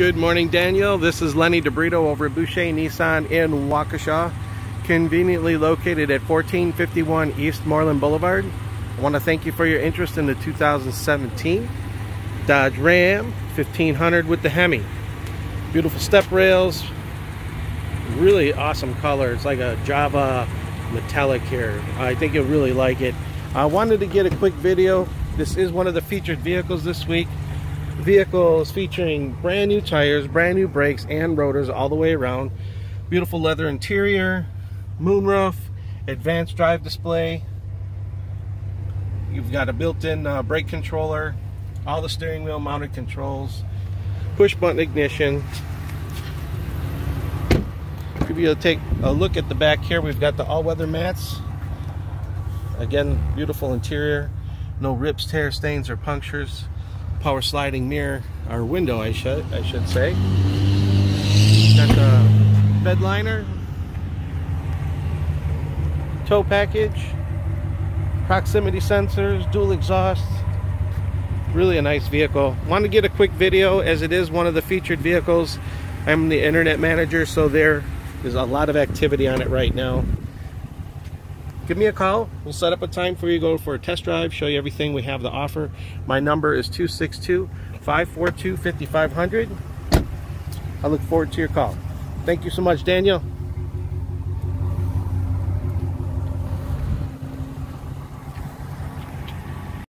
Good morning, Daniel. This is Lenny DiBrito over at Boucher Nissan in Waukesha, conveniently located at 1451 East Moreland Boulevard. I want to thank you for your interest in the 2017 Dodge Ram 1500 with the Hemi. Beautiful step rails, really awesome color. It's like a Java metallic here. I think you'll really like it. I wanted to get a quick video. This is one of the featured vehicles this week. The vehicle is featuring brand new tires, brand new brakes and rotors all the way around. Beautiful leather interior, moonroof, advanced drive display. You've got a built-in uh, brake controller, all the steering wheel mounted controls, push button ignition, If you take a look at the back here. We've got the all-weather mats. Again, beautiful interior. No rips, tear, stains, or punctures. Power sliding mirror, or window, I should I should say. Got the bed liner, tow package, proximity sensors, dual exhaust. Really a nice vehicle. Want to get a quick video as it is one of the featured vehicles. I'm the internet manager, so there's a lot of activity on it right now. Give me a call. We'll set up a time for you to go for a test drive, show you everything we have to offer. My number is 262-542-5500. I look forward to your call. Thank you so much, Daniel.